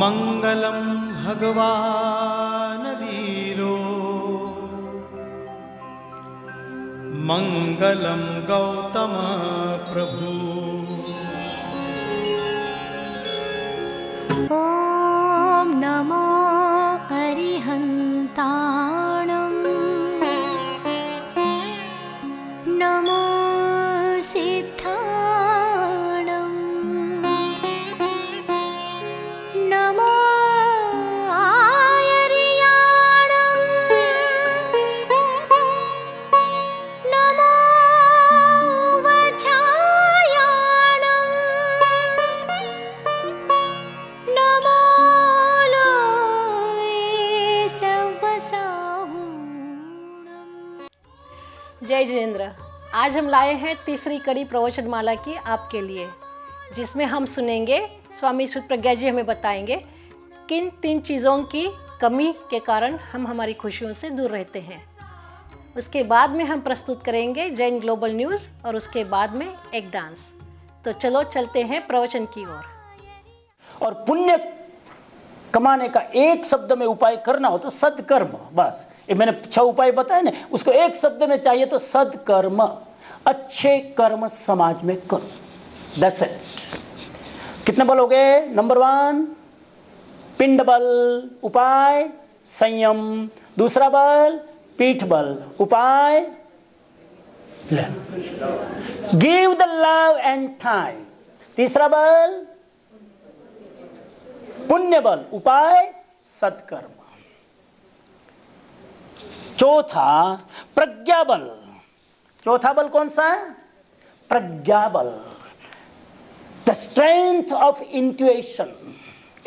मङ्गलं भगवान् वीरो। मङ्गलं गौतम प्रभु। ॐ नमो हरिहन्ताणम् लाए हैं तीसरी कड़ी प्रवचन माला की आपके लिए, जिसमें हम सुनेंगे, स्वामी सुत प्रज्ञा जी हमें बताएँगे किन तीन चीज़ों की कमी के कारण हम हमारी खुशियों से दूर रहते हैं। उसके बाद में हम प्रस्तुत करेंगे जैन ग्लोबल न्यूज़ और उसके बाद में एक डांस। तो चलो, चलते हैं प्रवचन की ओर। और पुण्य कमाने का एक शब्द में उपाय करना हो तो सदकर्म, बस। ये मैंने छह उपाय बताए ना, उसको एक शब्द में चाहिए तो सदकर्म। अच्छे कर्म समाज में करो। दैट्स इट कितने बल हो गए? नंबर वन पिंड बल उपाय, संयम। दूसरा बल पीठ बल उपाय give the love and time तीसरा बल पुण्य बल उपाय, सत्कर्म। चौथा प्रज्ञा बल चौथा बल कौन सा है? प्रज्ञा बल। The strength of intuition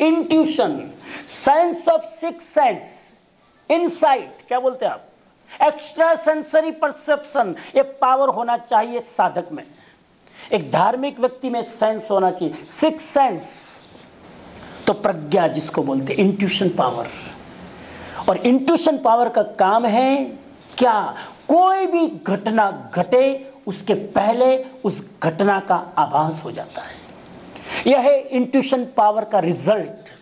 intuition sense of six sense insight क्या बोलते हैं आप? एक्स्ट्रा सेंसरी परसेप्शन ये पावर होना चाहिए साधक में। एक धार्मिक व्यक्ति में सेंस होना चाहिए। सिक्स सेंस तो प्रज्ञा जिसको बोलते इंट्यूशन पावर और इंट्यूशन पावर का काम है क्या? कोई भी घटना घटे, उसके पहले उस घटना का आभास हो जाता है। यह है इंट्यूशन पावर का रिज़ल्ट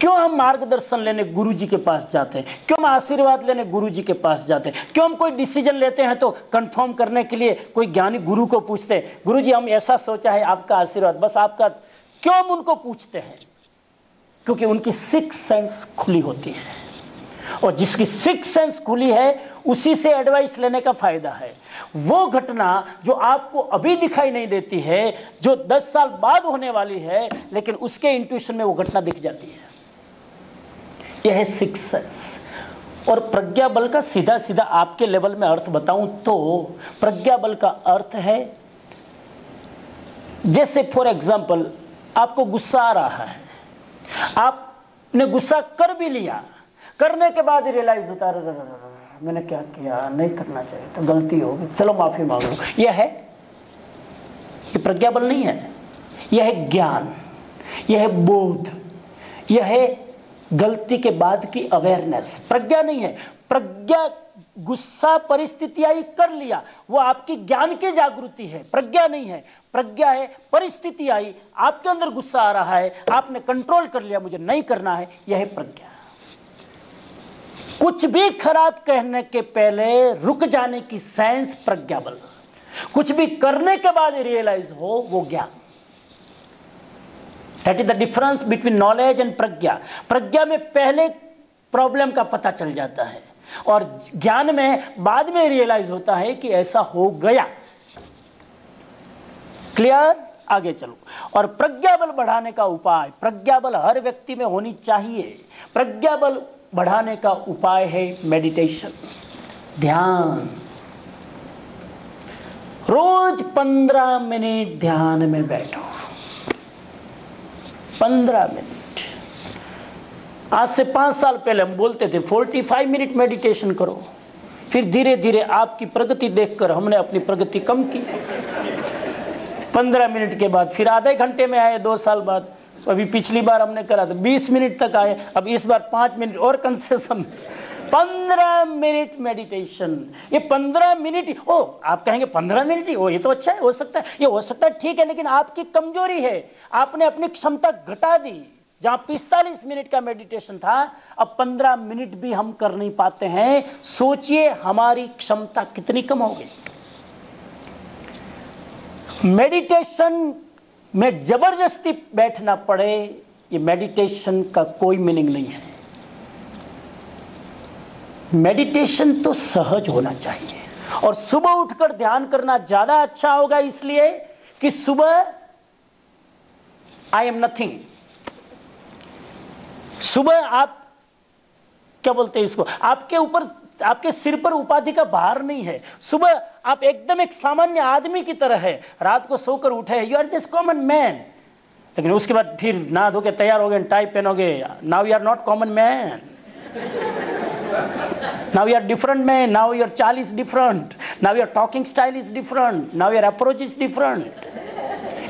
क्यों हम मार्गदर्शन लेने गुरु जी के पास जाते हैं? क्यों हम आशीर्वाद लेने गुरु जी के पास जाते हैं? क्यों हम कोई डिसीज़न लेते हैं तो कंफर्म करने के लिए कोई ज्ञानी गुरु को पूछते हैं गुरु जी हम ऐसा सोचा है, आपका आशीर्वाद, बस आपका क्यों हम उनको पूछते हैं? क्योंकि उनकी सिक्स सेंस खुली होती है। और जिसकी सिक्स सेंस खुली है, उसी से एडवाइस लेने का फ़ायदा है। वो घटना जो आपको अभी दिखाई नहीं देती है, जो दस साल बाद होने वाली है, लेकिन उसके इंट्यूशन में वो घटना दिख जाती है। यह है सिक्स सेंस। और प्रज्ञा बल का सीधा सीधा आपके लेवल में अर्थ बताऊँ तो प्रज्ञा बल का अर्थ है, जैसे फॉर एग्ज़ाम्पल आपको गुस्सा आ रहा है। आपने गुस्सा कर भी लिया करने के बाद रियलाइज़ होता है मैंने क्या किया? नहीं करना चाहिए तो गलती हो गई। चलो माफ़ी मांग। लो यह है ये प्रज्ञा बल नहीं है। यह है ज्ञान, यह है बोध, यह है गलती के बाद की अवेयरनेस प्रज्ञा नहीं है। प्रज्ञा गुस्सा, परिस्थिति आई, कर लिया। वो आपकी ज्ञान की जागृति है। प्रज्ञा नहीं है। प्रज्ञा है, परिस्थिति आई, आपके अंदर गुस्सा आ रहा है, आपने कंट्रोल कर लिया, मुझे नहीं करना है। यह है प्रज्ञा। कुछ भी खराब कहने के पहले रुक जाने की साइंस प्रज्ञा बल। कुछ भी करने के बाद रियलाइज़ हो, वो ज्ञान। That is the difference between knowledge and प्रज्ञा। प्रज्ञा में पहले प्रॉब्लम का पता चल जाता है। और ज्ञान में बाद में रियलाइज़ होता है कि ऐसा हो गया। क्लियर आगे चलो। और प्रज्ञा बल बढ़ाने का उपाय। प्रज्ञा बल हर व्यक्ति में होनी चाहिए। प्रज्ञा बल बढ़ाने का उपाय है मेडिटेशन ध्यान. रोज पंद्रह मिनट ध्यान में बैठो. पंद्रह मिनट. आज से पाँच साल पहले हम बोलते थे फोर्टी फाइव मिनट मेडिटेशन करो. फिर धीरे धीरे आपकी प्रगति देखकर हमने अपनी प्रगति कम की. पंद्रह मिनट के बाद फिर आधे घंटे में आए, दो साल बाद अभी पिछली बार हमने करा था, बीस मिनट तक आए, अब इस बार पाँच मिनट और कंसेशन पंद्रह मिनट मेडिटेशन ये पंद्रह मिनट ओ, आप कहेंगे पंद्रह मिनट ही? ओ, ये तो अच्छा है, हो सकता है, ये हो सकता है, ठीक है, लेकिन आपकी कमज़ोरी है। आपने अपनी क्षमता घटा दी। जहाँ 45 मिनट का मेडिटेशन था, अब 15 मिनट भी हम कर नहीं पाते हैं। सोचिए हमारी क्षमता कितनी कम हो गई। मेडिटेशन में ज़बरदस्ती बैठना पड़े, ये मेडिटेशन का कोई मीनिंग नहीं है। मेडिटेशन तो सहज होना चाहिए। और सुबह उठकर ध्यान करना ज़्यादा अच्छा होगा इसलिए कि सुबह आई एम नथिंग सुबह आप, क्या बोलते हैं इसको? आपके ऊपर आपके सिर पर उपाधि का भार नहीं है। सुबह आप एकदम एक सामान्य आदमी की तरह है। रात को सोकर उठे you are just common man लेकिन उसके बाद फिर नहा धो के तैयार हो गए, tie पहनोगे now you are not common man now you are different man, now your चाल is different, now your talking style is different, now your approach is different.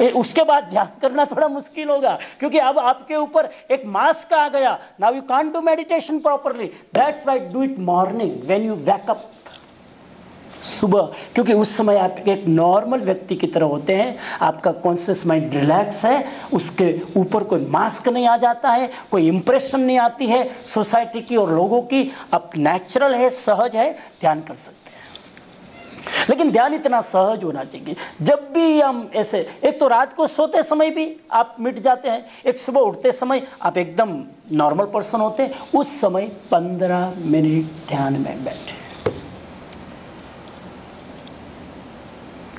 ए, उसके बाद ध्यान करना थोड़ा मुश्किल होगा क्योंकि अब आपके ऊपर एक मास्क आ गया। Now you can't do meditation properly that's why do it morning when you wake up सुबह क्योंकि उस समय आप एक नॉर्मल व्यक्ति की तरह होते हैं। आपका कॉन्शियस माइंड रिलैक्स है उसके ऊपर कोई मास्क नहीं आ जाता है कोई इंप्रेशन नहीं आती है। सोसाइटी की और लोगों की अब नेचुरल है सहज है ध्यान कर सकते लेकिन ध्यान इतना सहज होना चाहिए। जब भी हम ऐसे एक तो रात को सोते समय भी आप मिट जाते हैं एक सुबह उठते समय आप एकदम नॉर्मल पर्सन होते हैं उस समय पंद्रह मिनट ध्यान में बैठे।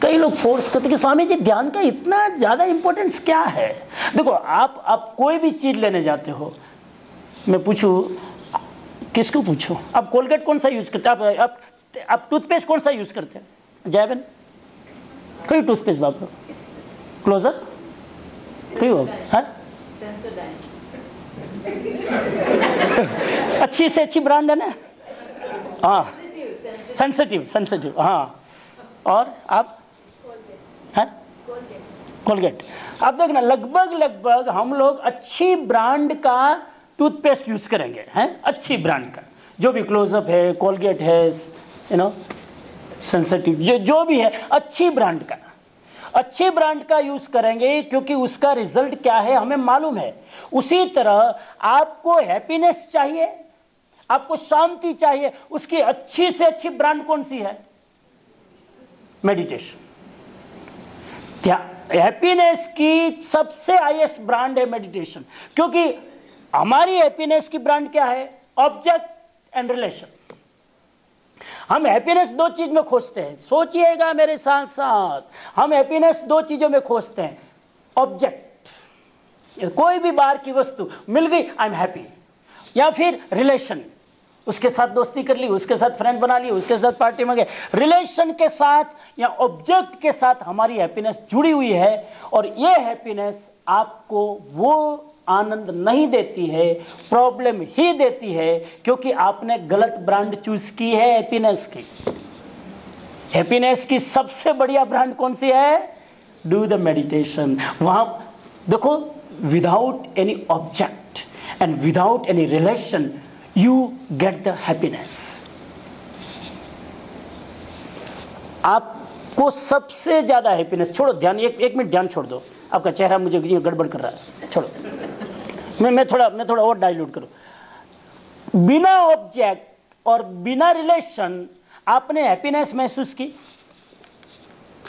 कई लोग फोर्स करते कि स्वामी जी ध्यान का इतना ज़्यादा इंपॉर्टेंस क्या है? देखो आप आप कोई भी चीज़ लेने जाते हो मैं पूछूँ किसको पूछो? आप कोलगेट कौन सा यूज़ करते आप आप, आप टूथपेस्ट कौन सा यूज़ करते हैं? जयबन कई टूथपेस्ट बाप क्लोजर कई हो हाँ? अच्छी से अच्छी ब्रांड है ना? हाँ। सेंसिटिव सेंसिटिव हाँ। और आप? हैं? कोलगेट आप देखना, लगभग लगभग हम लोग अच्छी ब्रांड का टूथपेस्ट यूज़ करेंगे, हैं? अच्छी ब्रांड का। जो भी क्लोजअप है कोलगेट है यू नो सेंसिटिव जो जो भी है, अच्छी ब्रांड का। अच्छे ब्रांड का यूज़ करेंगे क्योंकि उसका रिज़ल्ट क्या है, हमें मालूम है। उसी तरह आपको हैप्पीनेस चाहिए, आपको शांति चाहिए, उसकी अच्छी से अच्छी ब्रांड कौन सी है? मेडिटेशन क्या हैप्पीनेस की सबसे हाईएस्ट ब्रांड है मेडिटेशन क्योंकि हमारी हैप्पीनेस की ब्रांड क्या है? ऑब्जेक्ट एंड रिलेशन हम हैप्पीनेस दो चीज़ में खोजते हैं। सोचिएगा मेरे साथ साथ, हम हैप्पीनेस दो चीज़ों में खोजते हैं। ऑब्जेक्ट कोई भी बाहर की वस्तु मिल गई आई एम हैप्पी या फिर रिलेशन उसके साथ दोस्ती कर ली, उसके साथ फ्रेंड बना ली, उसके साथ पार्टी में गए रिलेशन के साथ या ऑब्जेक्ट के साथ हमारी हैप्पीनेस जुड़ी हुई है और ये हैप्पीनेस आपको वो आनंद नहीं देती है प्रॉब्लम ही देती है, क्योंकि आपने गलत ब्रांड चूज़ की है हैप्पीनेस की। हैप्पीनेस की सबसे बढ़िया ब्रांड कौन सी है? डू द मेडिटेशन वहाँ, देखो without any object and without any relation you get the happiness. आपको सबसे ज़्यादा हैप्पीनेस छोड़ो, ध्यान, एक एक मिनट ध्यान छोड़ दो। आपका चेहरा मुझे गड़बड़ कर रहा है। छोड़ो। मैं मैं थोड़ा मैं थोड़ा और डाइल्यूट करूँ। बिना ऑब्जेक्ट और बिना रिलेशन आपने हैप्पीनेस महसूस की?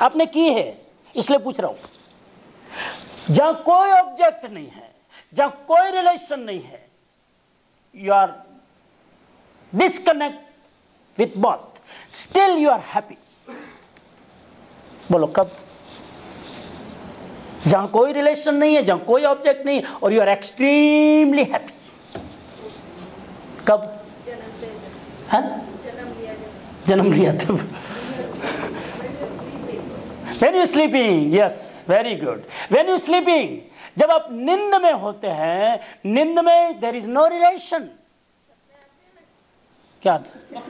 आपने की है? इसलिए पूछ रहा हूँ। जहाँ कोई ऑब्जेक्ट नहीं है, जहाँ कोई रिलेशन नहीं है you are disconnect with both. Still you are happy बोलो, कब? जहाँ कोई रिलेशन नहीं है, जहाँ कोई ऑब्जेक्ट नहीं है, और यू आर एक्सट्रीमली हैप्पी कब? है? जन्म लिया तब when you sleeping yes very good when you sleeping जब आप निंद में होते हैं, निंद में देर इज़ नो रिलेशन क्या? था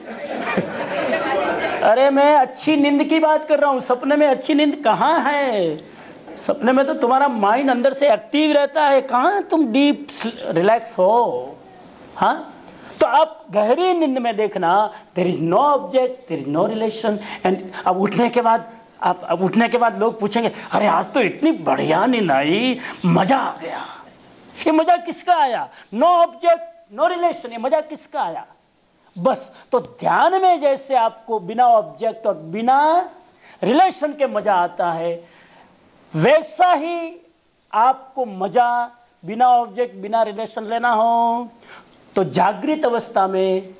अरे मैं अच्छी नींद की बात कर रहा हूँ, सपने में अच्छी नींद कहाँ है? सपने में तो तुम्हारा माइंड अंदर से एक्टिव रहता है। कहाँ तुम डीप रिलैक्स हो? हाँ? तो आप गहरी नींद में देखना there is no object there is no relation and अब उठने के बाद, आप अब उठने के बाद लोग पूछेंगे, अरे, आज तो इतनी बढ़िया नींद आई, मज़ा आ गया। ये मज़ा किसका आया? नो ऑब्जेक्ट नो रिलेशन ये मज़ा किसका आया? बस तो ध्यान में जैसे आपको बिना ऑब्जेक्ट और बिना रिलेशन के मज़ा आता है वैसा ही आपको मज़ा, बिना ऑब्जेक्ट बिना रिलेशन लेना हो तो जागृत अवस्था में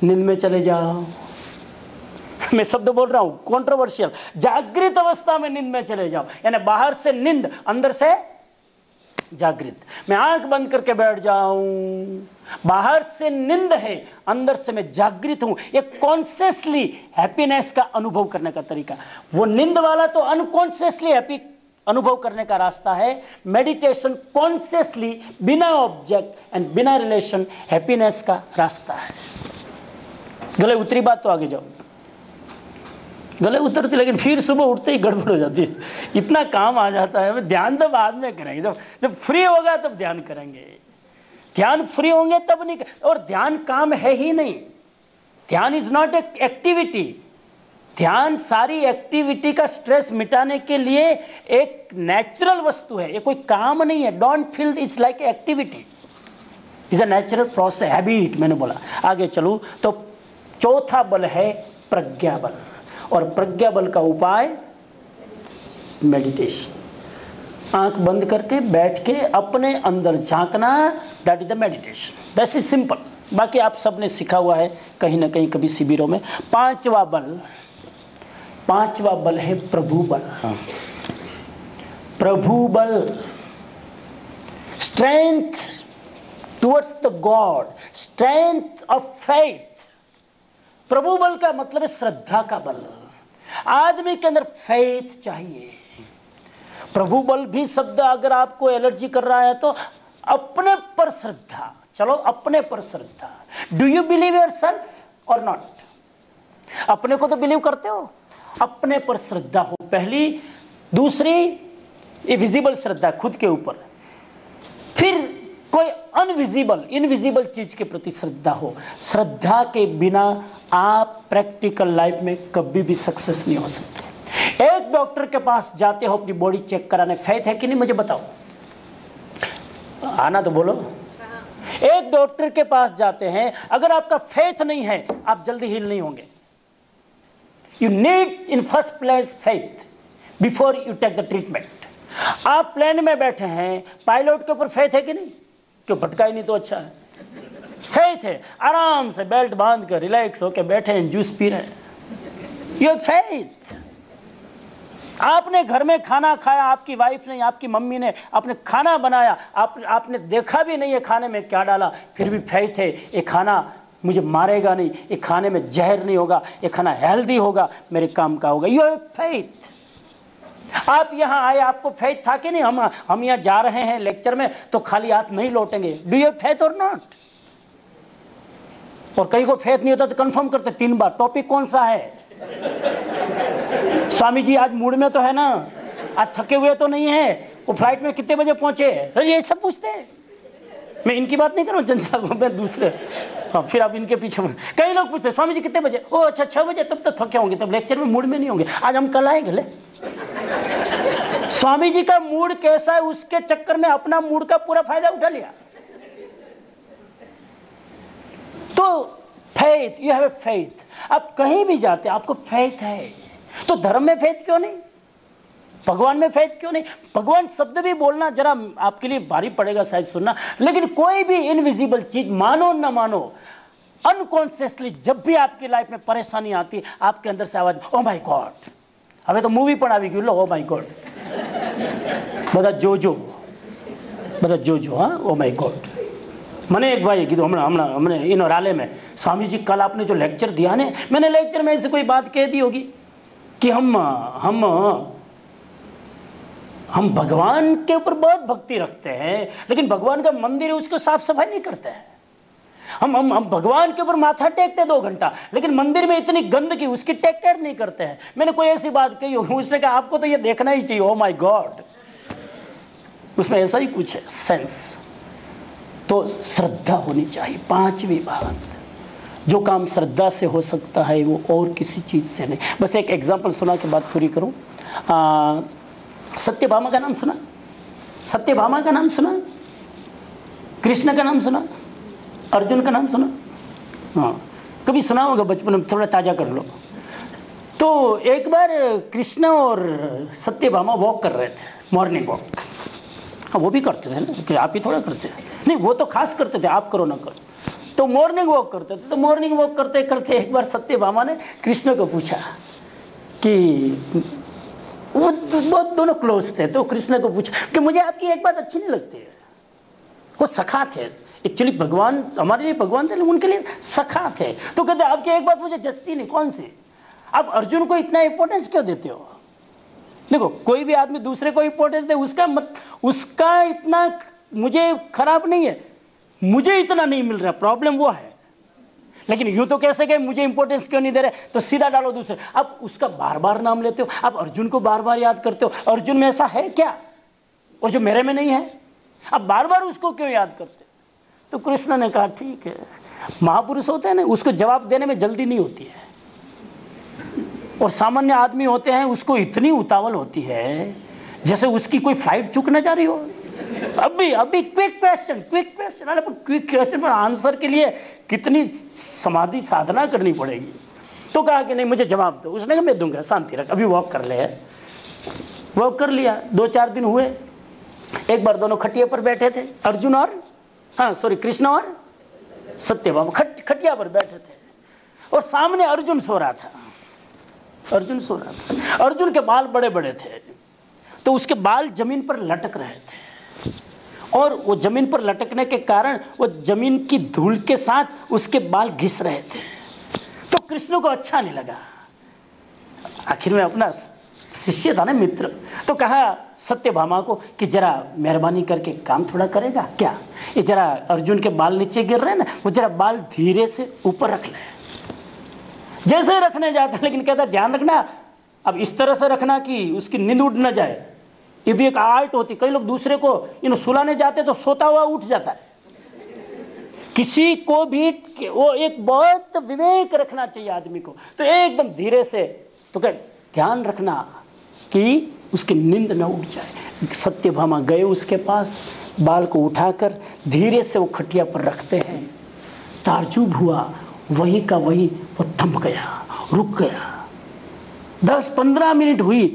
नींद में चले जाओ। मैं शब्द बोल रहा हूँ कॉन्ट्रोवर्शियल जागृत अवस्था में नींद में चले जाओ। यानी बाहर से नींद, अंदर से जागृत। मैं आँख बंद करके बैठ जाऊँ। बाहर से नींद है, अंदर से मैं जागृत हूँ। ये कॉन्शियसली हैप्पीनेस का अनुभव करने का तरीका। वो नींद वाला तो अनकॉन्शियसली हैप्पी अनुभव करने का रास्ता है। मेडिटेशन कॉन्शियसली बिना ऑब्जेक्ट एंड बिना रिलेशन हैप्पीनेस का रास्ता है। गले उतरी बात तो आगे जाओ। गले उतरती लेकिन फिर सुबह उठते ही गड़बड़ हो जाती है। इतना काम आ जाता है। ध्यान तो बाद में करेंगे। जब जब फ्री होगा तब ध्यान करेंगे। ध्यान फ्री होंगे तब नहीं. और ध्यान काम है ही नहीं। ध्यान इज़ नॉट ए एक्टिविटी ध्यान सारी एक्टिविटी का स्ट्रेस मिटाने के लिए एक नेचुरल वस्तु है। ये कोई काम नहीं है। Don't feel it's like activity is a natural process habit मैंने बोला। आगे चलूँ तो चौथा बल है प्रज्ञा बल। और प्रज्ञा बल का उपाय मेडिटेशन आँख बंद करके बैठ के अपने अंदर झांकना that is the meditation that is simple बाकी आप सबने सीखा हुआ है, कहीं ना कहीं कभी शिविरों में। पांचवा बल पांचवा बल है प्रभु बल। प्रभु बल strength towards the God strength of faith प्रभु बल का मतलब है श्रद्धा का बल। आदमी के अंदर फेथ चाहिए। प्रभु बल भी शब्द अगर आपको एलर्जी कर रहा है तो अपने पर श्रद्धा। चलो अपने पर श्रद्धा। Do you believe your self और नॉट अपने को तो बिलीव करते हो? अपने पर श्रद्धा हो। पहली, दूसरी विजिबल श्रद्धा खुद के ऊपर। फिर कोई अनविजिबल इनविजिबल चीज़ के प्रति श्रद्धा हो। श्रद्धा के बिना आप प्रैक्टिकल लाइफ में कभी भी सक्सेस नहीं हो सकते। एक डॉक्टर के पास जाते हो, अपनी बॉडी चेक कराने फैथ है कि नहीं, मुझे बताओ। आना तो बोलो। एक डॉक्टर के पास जाते हैं, अगर आपका फेथ नहीं है, आप जल्दी हील नहीं होंगे। You need in first place faith before you take the treatment आप प्लेन में बैठे हैं पायलट के ऊपर फेथ है कि नहीं? क्यों भटका ही नहीं तो अच्छा है। फेथ है। आराम से बेल्ट बाँध कर रिलैक्स होकर बैठे हैं जूस पी रहे हैं। यू फेथ आपने घर में खाना खाया, आपकी वाइफ ने, आपकी मम्मी ने, आपने खाना बनाया, आप, आपने देखा भी नहीं है खाने में क्या डाला, फिर भी फेथ है, ये खाना मुझे मारेगा नहीं ये खाने में जहर नहीं होगा ये खाना हेल्दी होगा, मेरे काम का होगा। यू हैव फेथ आप यहाँ आए, आपको फेथ था कि नहीं? हम हम यहाँ जा रहे हैं लेक्चर में तो खाली हाथ नहीं लौटेंगे। डू यू फेथ और नॉट और कहीं को फेथ नहीं होता तो कंफर्म करते तीन बार टॉपिक कौन सा है? स्वामी जी, आज मूड में तो है ना? आज थके हुए तो नहीं है। वो फ़्लाइट में कितने बजे पहुँचे? ये सब पूछते हैं। मैं इनकी बात नहीं कर रहा हूँ मैं दूसरे। हाँ फिर आप इनके पीछे कई लोग पूछते स्वामी जी, कितने बजे? ओ अच्छा छः बजे, तब तक थके होंगे, तब लेक्चर में मूड में नहीं होंगे। आज हम कल आएँगे, ले। स्वामी जी का मूड कैसा है, उसके चक्कर में अपना मूड का पूरा फ़ायदा उठा लिया। तो फेथ यू हैव फेथ आप कहीं भी जाते आपको फेथ है। तो धर्म में फेथ क्यों नहीं? भगवान में फेथ क्यों नहीं भगवान शब्द भी बोलना जरा आपके लिए भारी पड़ेगा शायद सुनना लेकिन कोई भी इनविजिबल चीज मानो ना मानो अनकॉन्शियसली जब भी आपकी लाइफ में परेशानी आती आपके अंदर से आवाज ओ माय गॉड હવે તો મૂવી પણ આવી ગયું લો ઓ માય ગોડ બધા જોજો બધા જોજો હા ઓ માય ગોડ मैंने एक भाई कीधु हमने हमने हमने इन राले में स्वामी जी कल आपने जो लेक्चर दिया ने मैंने लेक्चर में ऐसे कोई बात कह दी होगी कि हम हम हम भगवान के ऊपर बहुत भक्ति रखते हैं, लेकिन भगवान का मंदिर है उसको साफ़ सफ़ाई नहीं करते हैं। हम हम हम भगवान के ऊपर माथा टेकते दो घंटा, लेकिन मंदिर में इतनी गंदगी उसकी टेक केयर नहीं करते हैं। मैंने कोई ऐसी बात कही होगी उसने कहा, आपको तो ये देखना ही चाहिए ओ माई गॉड उसमें ऐसा ही कुछ है सेंस तो श्रद्धा होनी चाहिए, पांचवी बात। जो काम श्रद्धा से हो सकता है, वो और किसी चीज़ से नहीं। बस एक एग्जांपल सुना के बात पूरी करूँ। सत्यभामा का नाम सुना? सत्यभामा का नाम सुना? कृष्ण का नाम सुना? अर्जुन का नाम सुना? हाँ कभी सुना होगा बचपन में, थोड़ा ताज़ा कर लो। तो एक बार कृष्ण और सत्यभामा वॉक कर रहे थे मॉर्निंग वॉक हाँ वो भी करते थे ना, कि आप ही थोड़ा करते हैं। नहीं, वो तो खास करते थे, आप करो ना करो। तो मॉर्निंग वॉक करते थे तो मॉर्निंग वॉक करते करते एक बार सत्यभामा ने कृष्ण को पूछा कि वो बहुत दोनों क्लोज थे तो कृष्ण को पूछा कि मुझे आपकी एक बात अच्छी नहीं लगती है। वो सखा थे। एक्चुअली भगवान, हमारे लिए भगवान थे लेकिन उनके लिए सखा थे। तो कहते, आपकी एक बात मुझे जस्ती नहीं, कौन सी? आप अर्जुन को इतना इंपॉर्टेंस क्यों देते हो? देखो, कोई भी आदमी दूसरे को इंपॉर्टेंस दे, उसका मत, उसका इतना मुझे खराब नहीं है। मुझे इतना नहीं मिल रहा प्रॉब्लम वो है। लेकिन यूँ तो कैसे गए मुझे इंपॉर्टेंस क्यों नहीं दे रहे? तो सीधा डालो दूसरे। अब उसका बार बार नाम लेते हो आप अर्जुन को बार बार याद करते हो, अर्जुन में ऐसा है क्या? और जो मेरे में नहीं है? अब बार बार उसको क्यों याद करते तो कृष्ण ने कहा, ठीक है। महापुरुष होते हैं ना, उसको जवाब देने में जल्दी नहीं होती है। और सामान्य आदमी होते हैं, उसको इतनी उतावल होती है, जैसे उसकी कोई फ़्लाइट चुक ना जा रही हो। अभी अभी क्विक क्वेश्चन क्विक क्वेश्चन अरे क्विक क्वेश्चन पर आंसर के लिए कितनी समाधि साधना करनी पड़ेगी? तो कहा कि नहीं, मुझे जवाब दो। उसने कहा, मैं दूँगा, शांति रख। अभी वॉक कर ले। वॉक कर लिया। दो चार दिन हुए। एक बार दोनों खटिया पर बैठे थे। अर्जुन और हाँ सॉरी कृष्ण और सत्य बाबू खट, खटिया पर बैठे थे। और सामने अर्जुन सो रहा था। अर्जुन सो रहा था। अर्जुन के बाल बड़े बड़े थे। तो उसके बाल ज़मीन पर लटक रहे थे। और वो ज़मीन पर लटकने के कारण वो ज़मीन की धूल के साथ उसके बाल घिस रहे थे। तो कृष्ण को अच्छा नहीं लगा। आखिर में अपना शिष्य था ना मित्र। तो कहा सत्यभामा को कि जरा मेहरबानी करके काम थोड़ा करेगा क्या? ये जरा अर्जुन के बाल नीचे गिर रहे हैं ना, वो जरा बाल धीरे से ऊपर रख ले। जैसे रखने जाता, लेकिन कहता, ध्यान रखना, अब इस तरह से रखना कि उसकी नींद उठ ना जाए। ये भी एक आर्ट होती, कई लोग दूसरे को इन सुलाने जाते तो सोता हुआ उठ जाता है। किसी को भी वो एक बहुत विवेक रखना चाहिए आदमी को। तो एकदम धीरे से तो कह, ध्यान रखना कि उसकी नींद न उठ जाए। सत्यभामा गए उसके पास, बाल को उठाकर धीरे से वो खटिया पर रखते हैं। तारजूब हुआ, वही का वही वो थम गया, रुक गया। दस पंद्रह मिनट हुई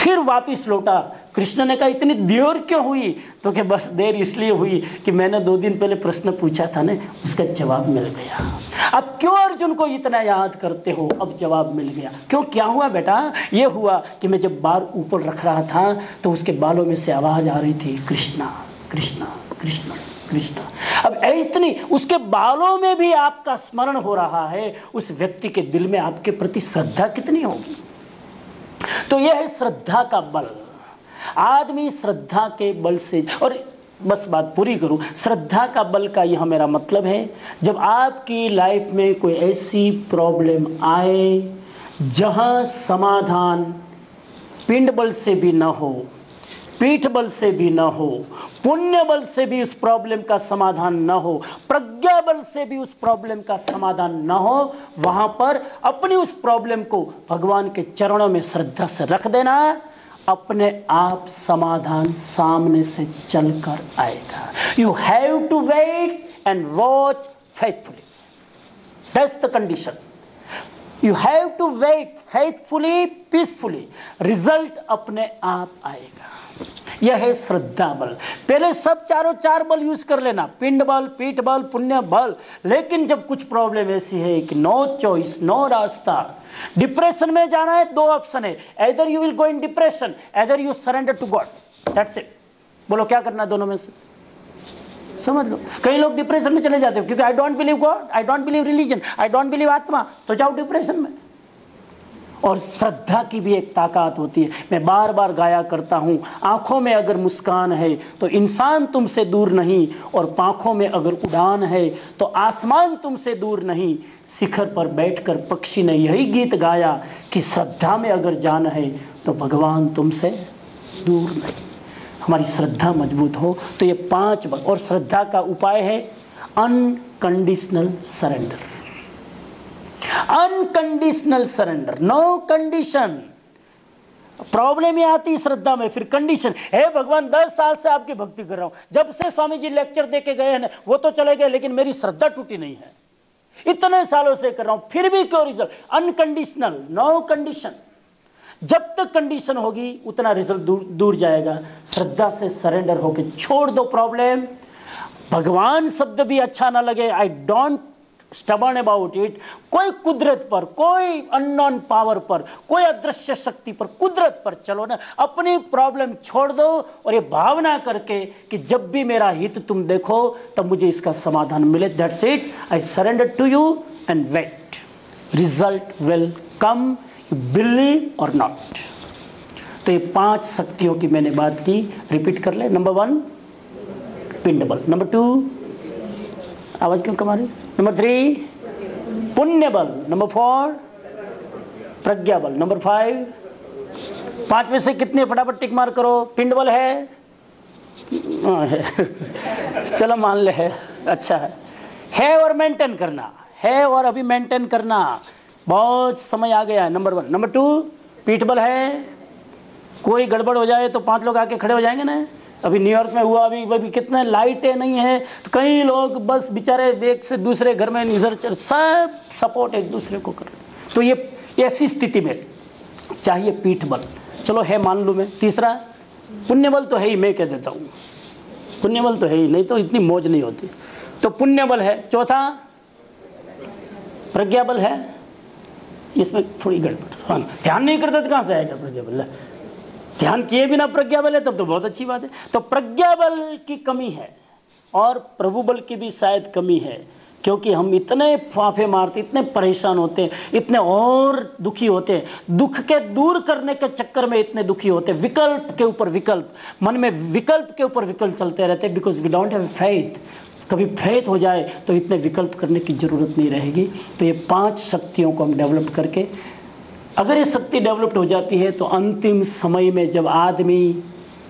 फिर वापिस लौटा। कृष्ण ने कहा, इतनी देर क्यों हुई? तो कि बस देर इसलिए हुई कि मैंने दो दिन पहले प्रश्न पूछा था ना, उसका जवाब मिल गया। अब क्यों अर्जुन को इतना याद करते हो? अब जवाब मिल गया। क्यों? क्या हुआ बेटा? ये हुआ कि मैं जब बार ऊपर रख रहा था तो उसके बालों में से आवाज़ आ रही थी, कृष्णा कृष्णा कृष्णा, कृष्ण। अब इतनी, उसके बालों में भी आपका स्मरण हो रहा है, उस व्यक्ति के दिल में आपके प्रति श्रद्धा कितनी होगी? तो यह है श्रद्धा का बल। आदमी श्रद्धा के बल से, और बस बात पूरी करूँ, श्रद्धा का बल का यह मेरा मतलब है, जब आपकी लाइफ में कोई ऐसी प्रॉब्लम आए, जहाँ समाधान पिंड बल से भी ना हो पीठ बल से भी न हो, पुण्य बल से भी उस प्रॉब्लम का समाधान न हो, प्रज्ञा बल से भी उस प्रॉब्लम का समाधान न हो, वहाँ पर अपनी उस प्रॉब्लम को भगवान के चरणों में श्रद्धा से रख देना, अपने आप समाधान सामने से चलकर आएगा। You have to wait and watch faithfully the condition you have to wait faithfully peacefully result अपने आप आएगा। यह है श्रद्धा बल। पहले सब चारों चार बल यूज़ कर लेना। पिंड बल, पीठ बल, पुण्य बल। लेकिन जब कुछ प्रॉब्लम ऐसी है कि नो चॉइस नो रास्ता। डिप्रेशन में जाना है, दो ऑप्शन है। Either you will go in depression either you surrender to God that's it बोलो, क्या करना है दोनों में से? समझ लो। कई लोग डिप्रेशन में चले जाते हो, क्योंकि I don't believe God I don't believe religion I don't believe आत्मा। तो जाओ डिप्रेशन में। और श्रद्धा की भी एक ताकत होती है। मैं बार बार गाया करता हूँ, आँखों में अगर मुस्कान है तो इंसान तुमसे दूर नहीं, और पाँखों में अगर उड़ान है तो आसमान तुमसे दूर नहीं। शिखर पर बैठकर पक्षी ने यही गीत गाया कि श्रद्धा में अगर जान है तो भगवान तुमसे दूर नहीं। हमारी श्रद्धा मज़बूत हो तो ये पाँच और श्रद्धा का उपाय है, unconditional surrender. Unconditional surrender no condition problem ये आती है श्रद्धा में, फिर कंडीशन हे भगवान, दस साल से आपकी भक्ति कर रहा हूँ। जब से स्वामी जी लेक्चर दे के गए हैं, वो तो चले गए, लेकिन मेरी श्रद्धा टूटी नहीं है। इतने सालों से कर रहा हूँ, फिर भी क्यों रिज़ल्ट अनकंडीशनल नो कंडीशन जब तक कंडीशन होगी, उतना रिज़ल्ट दूर दूर जाएगा। श्रद्धा से सरेंडर होके छोड़ दो प्रॉब्लम भगवान शब्द भी अच्छा ना लगे। I don't stubborn about it कोई कुदरत पर, कोई अननोन पावर पर, कोई अदृश्य शक्ति पर, कुदरत पर चलो ना, अपनी प्रॉब्लम छोड़ दो और ये भावना करके कि जब भी मेरा हित तुम देखो, तब मुझे इसका समाधान मिले। That's it I surrender to you and wait result will come you believe और नॉट तो ये पाँच शक्तियों की मैंने बात की। रिपीट कर ले। नंबर वन पिंडबल। नंबर टू आवाज़ क्यों कमा रही? नंबर थ्री पुण्य बल नंबर फोर प्रज्ञा बल नंबर फाइव पाँच में से कितने फटाफट टिक मार करो? पिंड बल है हाँ, चलो मान ले है। अच्छा है। है और मेंटेन करना। है और अभी मेंटेन करना। बहुत समय आ गया है। नंबर वन नंबर टू पीठ बल है। कोई गड़बड़ हो जाए तो पाँच लोग आके खड़े हो जाएँगे ना? अभी न्यूयॉर्क में हुआ, अभी अभी कितने लाइटें नहीं है तो कई लोग बस बेचारे एक से दूसरे घर में, इधर चल, सब सपोर्ट एक दूसरे को कर तो ये ऐसी स्थिति में चाहिए पीठ बल। चलो है मान लूँ मैं। तीसरा पुण्य बल तो है ही, मैं कह देता हूँ। पुण्य बल तो है ही, नहीं तो इतनी मौज नहीं होती। तो पुण्य बल है। चौथा प्रज्ञा बल है। इसमें थोड़ी गड़बड़। हाँ ध्यान नहीं करते तो कहाँ से आएगा प्रज्ञा बल ध्यान किए बिना प्रज्ञा बल है, तब तो बहुत अच्छी बात है। तो प्रज्ञा बल की कमी है और प्रभु बल की भी शायद कमी है, क्योंकि हम इतने फाफे मारते, इतने परेशान होते इतने और दुखी होते हैं। दुख के दूर करने के चक्कर में इतने दुखी होते विकल्प के ऊपर विकल्प, मन में विकल्प के ऊपर विकल्प चलते रहते because we don't have faith कभी फेथ हो जाए तो इतने विकल्प करने की ज़रूरत नहीं रहेगी। तो ये पाँच शक्तियों को हम डेवलप करके अगर ये शक्ति डेवलप्ड हो जाती है तो अंतिम समय में जब आदमी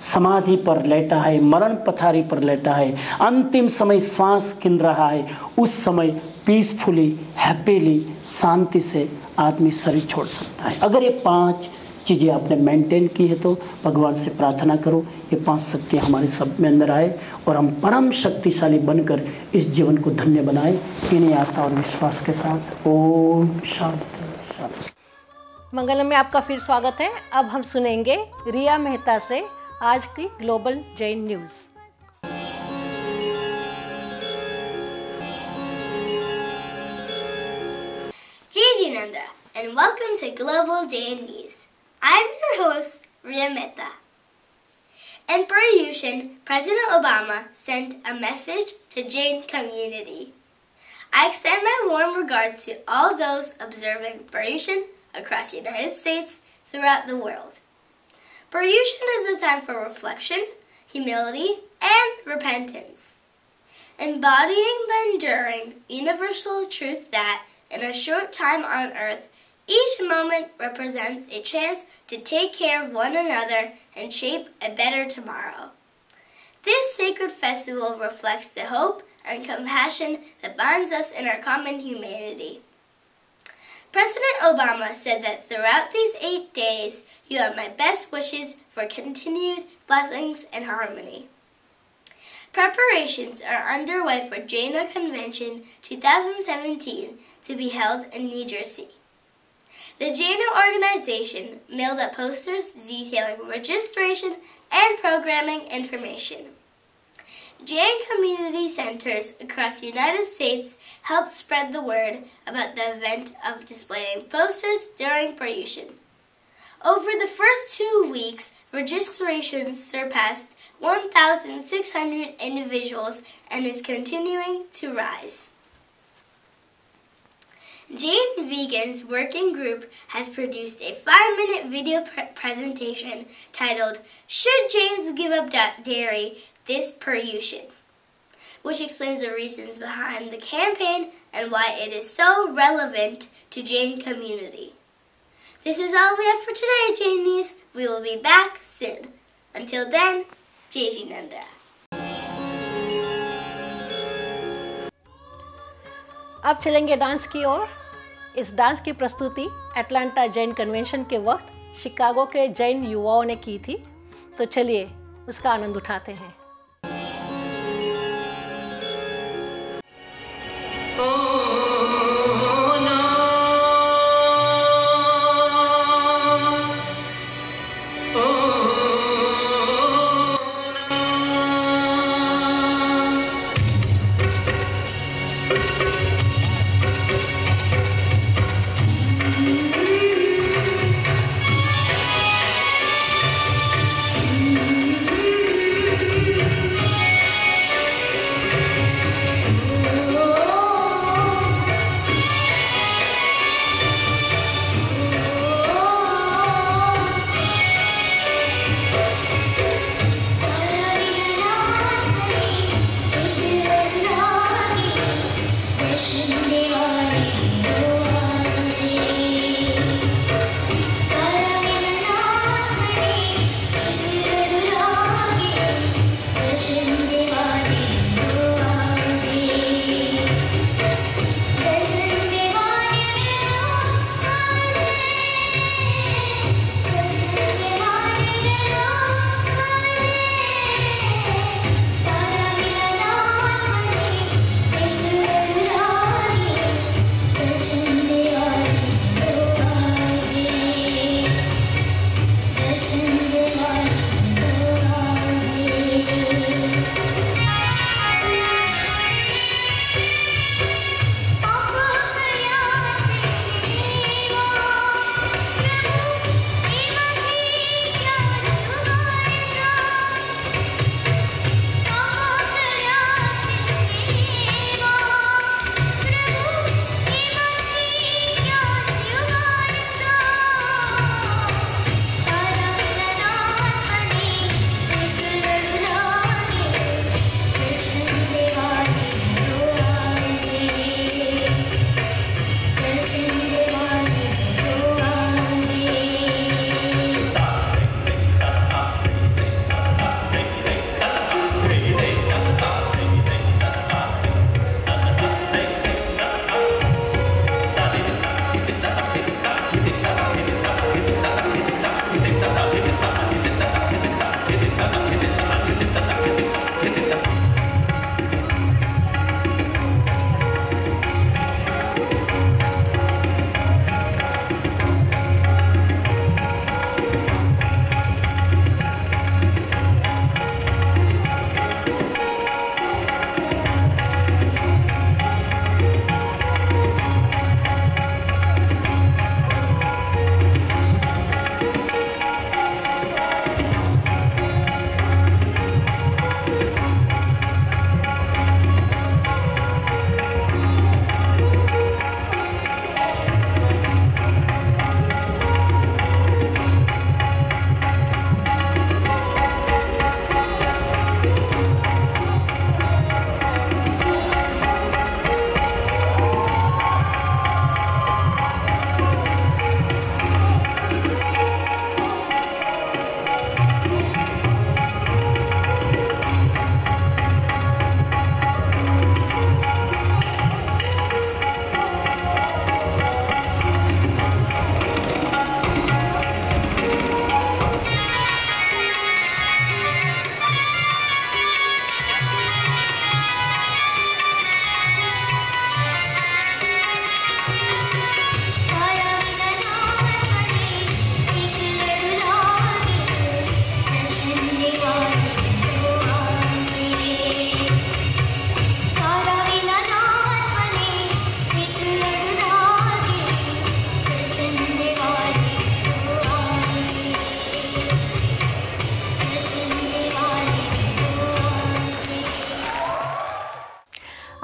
समाधि पर लेटा है, मरण पथारी पर लेटा है, अंतिम समय श्वास गिन रहा है, उस समय पीसफुली हैप्पीली शांति से आदमी शरीर छोड़ सकता है। अगर ये पाँच चीज़ें आपने मेंटेन की है तो भगवान से प्रार्थना करो, ये पाँच शक्तियाँ हमारे सब में अंदर आए और हम परम शक्तिशाली बनकर इस जीवन को धन्य बनाए। इन्हीं आशा और विश्वास के साथ, ओम शांति। मंगलम में आपका फिर स्वागत है अब हम सुनेंगे रिया मेहता से आज की global Jain news Jai Jinandra, and welcome to Global Jain News. I'm your host, Ria Mehta. In Paryushan, President Obama sent a message to Jain community. I extend my warm regards to all those observing Paryushan across the United States throughout the world. Paryushan is a time for reflection, humility, and repentance embodying the enduring universal truth that, in a short time on earth, each moment represents a chance to take care of one another and shape a better tomorrow. This sacred festival reflects the hope and compassion that binds us in our common humanity. President Obama said that throughout these eight days, you have my best wishes for continued blessings and harmony. Preparations are underway for JANA Convention 2017 to be held in New Jersey. The JANA organization mailed out posters detailing registration and programming information. Jain community centers across the United States help spread the word about the event of displaying posters during Paryushan. Over the first two weeks, registrations surpassed 1,600 individuals and is continuing to rise. Jane Vegan's working group has produced a five minute video pre- presentation titled Should Janes Give Up Da- Dairy This Paryushan? which explains the reasons behind the campaign and why it is so relevant to Jane community. This is all we have for today, Janies. We will be back soon. Until then, Jai Jinendra. अब चलेंगे dance की ओर इस dance की प्रस्तुति Atlanta Jain convention के वक्त Chicago के जैन युवाओं ने की थी तो चलिए उसका आनंद उठाते हैं Thank you.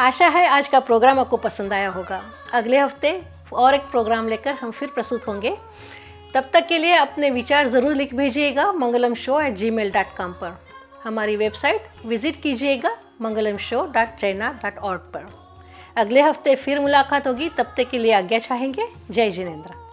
आशा है आज का प्रोग्राम आपको पसंद आया होगा। अगले हफ़्ते और एक प्रोग्राम लेकर हम फिर प्रस्तुत होंगे। तब तक के लिए अपने विचार ज़रूर लिख भेजिएगा Mangalam show at Gmail dot com पर। हमारी वेबसाइट विज़िट कीजिएगा Mangalam show dot China dot org पर। अगले हफ़्ते फिर मुलाकात होगी। तब तक के लिए आज्ञा चाहेंगे। जय जिनेन्द्र।